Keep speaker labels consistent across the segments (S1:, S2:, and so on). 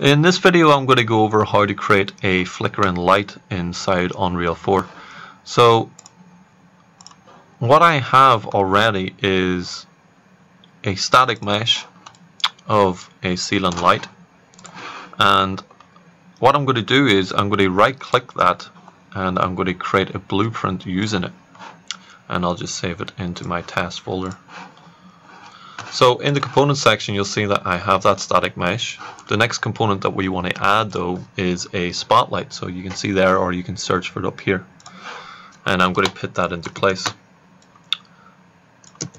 S1: In this video I'm going to go over how to create a flickering light inside Unreal 4. So what I have already is a static mesh of a ceiling light and what I'm going to do is I'm going to right click that and I'm going to create a blueprint using it and I'll just save it into my test folder. So in the component section you'll see that I have that static mesh. The next component that we want to add though is a spotlight so you can see there or you can search for it up here and I'm going to put that into place.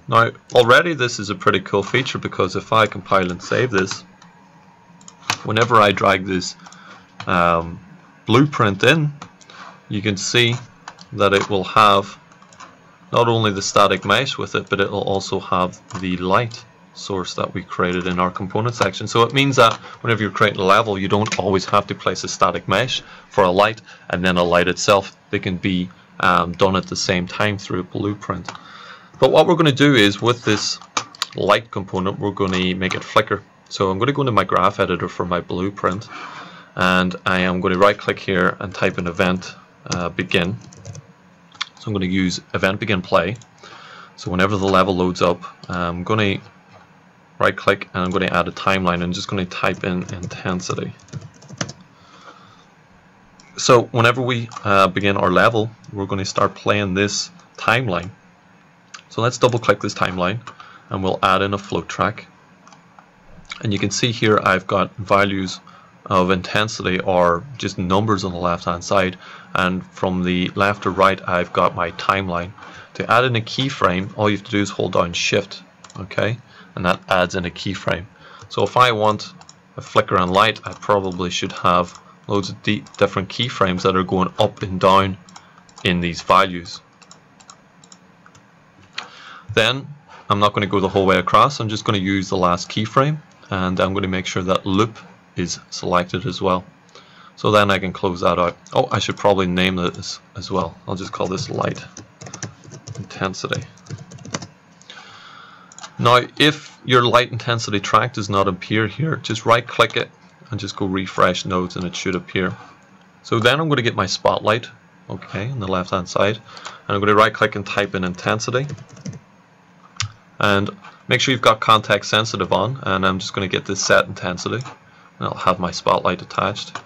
S1: Now already this is a pretty cool feature because if I compile and save this whenever I drag this um, blueprint in you can see that it will have not only the static mesh with it, but it will also have the light source that we created in our component section. So it means that whenever you're creating a level, you don't always have to place a static mesh for a light and then a light itself. They can be um, done at the same time through a blueprint. But what we're going to do is with this light component, we're going to make it flicker. So I'm going to go into my graph editor for my blueprint and I am going to right click here and type an event uh, begin so I'm going to use event begin play. So whenever the level loads up, I'm going to right click and I'm going to add a timeline. I'm just going to type in intensity. So whenever we uh, begin our level, we're going to start playing this timeline. So let's double click this timeline and we'll add in a float track. And you can see here I've got values of intensity or just numbers on the left hand side and from the left to right I've got my timeline. To add in a keyframe all you have to do is hold down shift okay and that adds in a keyframe. So if I want a flicker and light I probably should have loads of different keyframes that are going up and down in these values. Then I'm not going to go the whole way across I'm just going to use the last keyframe and I'm going to make sure that loop is selected as well. So then I can close that out. Oh, I should probably name this as well. I'll just call this light intensity. Now, if your light intensity track does not appear here, just right click it and just go refresh nodes and it should appear. So then I'm going to get my spotlight, okay, on the left hand side, and I'm going to right click and type in intensity. And make sure you've got context sensitive on, and I'm just going to get this set intensity and I'll have my spotlight attached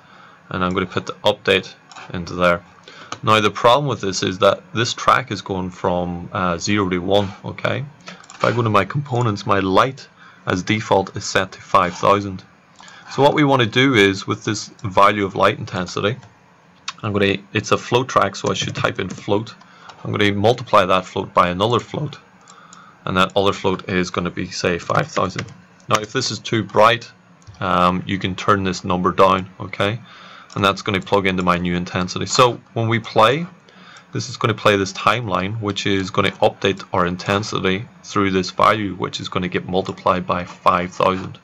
S1: and I'm going to put the update into there. Now the problem with this is that this track is going from uh, 0 to 1 okay? If I go to my components my light as default is set to 5000 so what we want to do is with this value of light intensity I'm going to it's a float track so I should type in float. I'm going to multiply that float by another float and that other float is going to be say 5000 now if this is too bright um, you can turn this number down okay? And that's going to plug into my new intensity. So when we play this is going to play this timeline which is going to update our intensity through this value which is going to get multiplied by 5000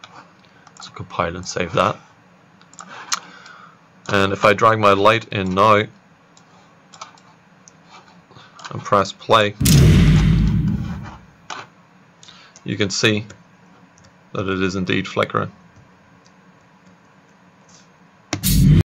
S1: so compile and save that. And if I drag my light in now and press play you can see that it is indeed flickering